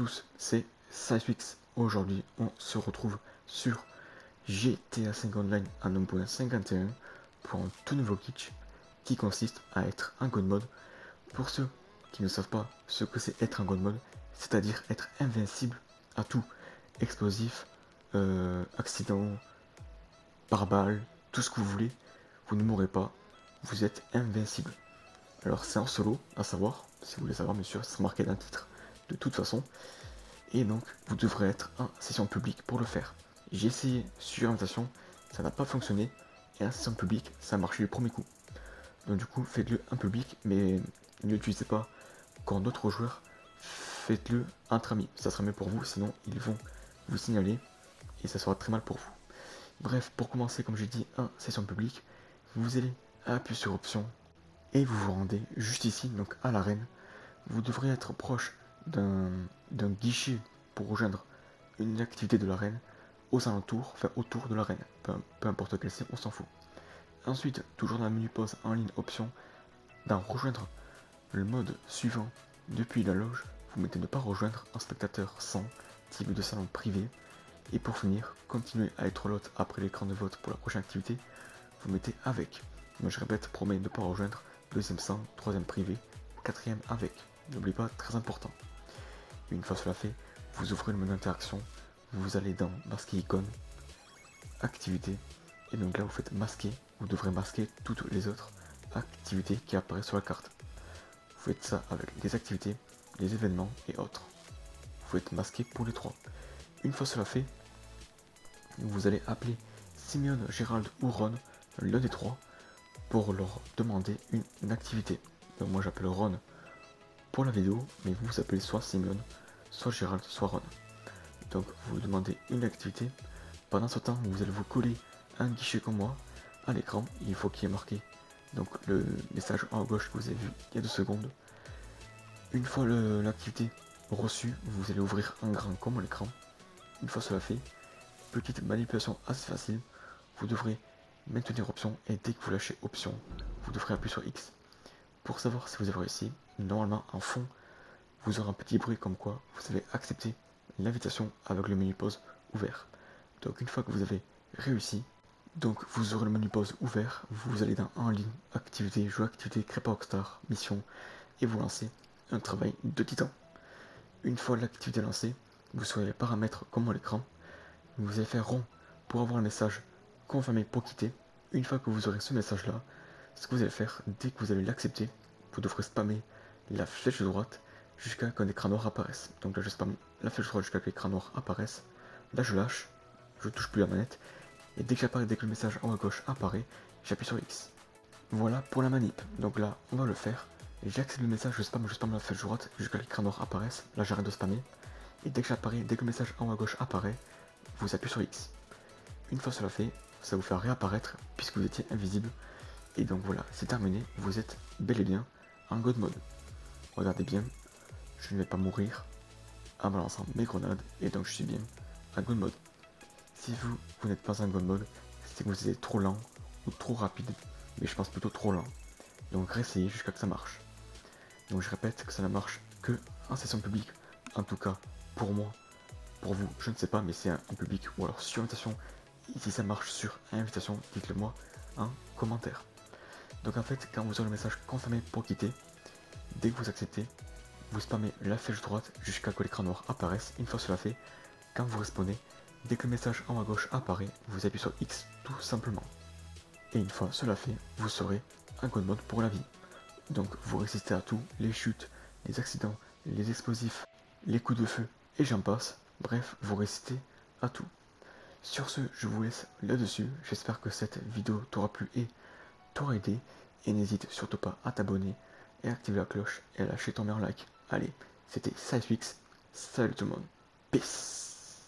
Tous, c'est SciFix. Aujourd'hui, on se retrouve sur GTA 5 Online à 1.51 pour un tout nouveau kitsch qui consiste à être un god mode. Pour ceux qui ne savent pas ce que c'est être un god mode, c'est-à-dire être invincible à tout, explosif, euh, accident, par balle, tout ce que vous voulez, vous ne mourrez pas, vous êtes invincible. Alors c'est en solo, à savoir, si vous voulez savoir sûr, c'est marqué dans le titre de toute façon. Et donc vous devrez être en session publique pour le faire. J'ai essayé sur invitation, ça n'a pas fonctionné, et en session publique, ça a marché le premier coup. Donc du coup, faites-le en public, mais ne l'utilisez pas quand d'autres joueurs, faites-le entre amis. Ça sera mieux pour vous, sinon ils vont vous signaler, et ça sera très mal pour vous. Bref, pour commencer, comme j'ai dit, en session publique, vous allez appuyer sur option et vous vous rendez juste ici, donc à l'arène. Vous devrez être proche d'un guichet pour rejoindre une activité de l'arène aux alentours, enfin autour de l'arène, peu, peu, importe quelle c'est, on s'en fout. Ensuite, toujours dans la menu pause en ligne option, dans rejoindre le mode suivant depuis la loge, vous mettez ne pas rejoindre un spectateur sans type de salon privé. Et pour finir, continuez à être l'hôte après l'écran de vote pour la prochaine activité, vous mettez avec. Mais je répète, promet de ne pas rejoindre deuxième sans, troisième privé, quatrième avec. N'oubliez pas, très important. Une fois cela fait, vous ouvrez le menu d'interaction, vous allez dans masquer icône, activité, et donc là vous faites masquer, vous devrez masquer toutes les autres activités qui apparaissent sur la carte. Vous faites ça avec les activités, les événements et autres. Vous faites masquer pour les trois. Une fois cela fait, vous allez appeler Simeon, Gérald ou Ron, l'un des trois, pour leur demander une, activité. Donc moi j'appelle Ron pour la vidéo, mais vous vous appelez soit Simeon, soit Gérald, soit Ron. Donc vous demandez une activité. Pendant ce temps, vous allez vous coller un guichet comme moi à l'écran. Il faut qu'il y ait marqué donc le message en gauche que vous avez vu il y a deux secondes. Une fois l'activité reçue, vous allez ouvrir un grand comme l'écran. Une fois cela fait, petite manipulation assez facile, vous devrez maintenir option et dès que vous lâchez option, vous devrez appuyer sur X. Pour savoir si vous avez réussi, normalement en fond, vous aurez un petit bruit comme quoi vous avez accepté l'invitation avec le menu pause ouvert. Donc une fois que vous avez réussi, donc vous aurez le menu pause ouvert, vous allez dans en ligne, activité, jeu activité, Crépa Rockstar, mission, et vous lancez un travail de titan. Une fois l'activité lancée, vous serez les paramètres comme à l'écran, vous allez faire rond pour avoir le message confirmé pour quitter. Une fois que vous aurez ce message là, ce que vous allez faire, dès que vous allez l'accepter, vous devrez spammer la flèche droite jusqu'à qu'un écran noir apparaisse. Donc là je spamme la flèche droite jusqu'à que l'écran noir apparaisse. Là je lâche, je touche plus la manette, et dès que j'apparais, dès que le message en haut à gauche apparaît, j'appuie sur X. Voilà pour la manip. Donc là, on va le faire. J'accède le message, je spam, je spam la flèche droite jusqu'à l'écran noir apparaisse. Là, j'arrête de spammer. Et dès que j'apparais, dès que le message en haut à gauche apparaît, vous appuyez sur X. Une fois cela fait, ça vous fait réapparaître puisque vous étiez invisible. Et donc voilà, c'est terminé. Vous êtes bel et bien en God mode. Regardez bien, je ne vais pas mourir en balançant mes grenades. Et donc je suis bien en God mode. Si vous, vous n'êtes pas en God mode, c'est que vous êtes trop lent ou trop rapide. Mais je pense plutôt trop lent. Donc réessayez jusqu'à que ça marche. Donc je répète que ça ne marche que en session publique. En tout cas, pour moi, pour vous, je ne sais pas, mais c'est un, public ou alors sur invitation. si ça marche sur invitation, dites-le moi en commentaire. Donc en fait, quand vous aurez le message confirmé pour quitter, dès que vous acceptez, vous spammez la flèche droite jusqu'à ce que l'écran noir apparaisse. Une fois cela fait, quand vous respawnez, dès que le message en haut à gauche apparaît, vous appuyez sur X tout simplement. Et une fois cela fait, vous serez un code mode pour la vie. Donc vous résistez à tout, les chutes, les accidents, les explosifs, les coups de feu, et j'en passe. Bref, vous résistez à tout. Sur ce, je vous laisse là-dessus. J'espère que cette vidéo t'aura plu et t'aura aidé. Et n'hésite surtout pas à t'abonner et à activer la cloche et à lâcher ton meilleur like. Allez, c'était SideFix. Salut tout le monde. Peace.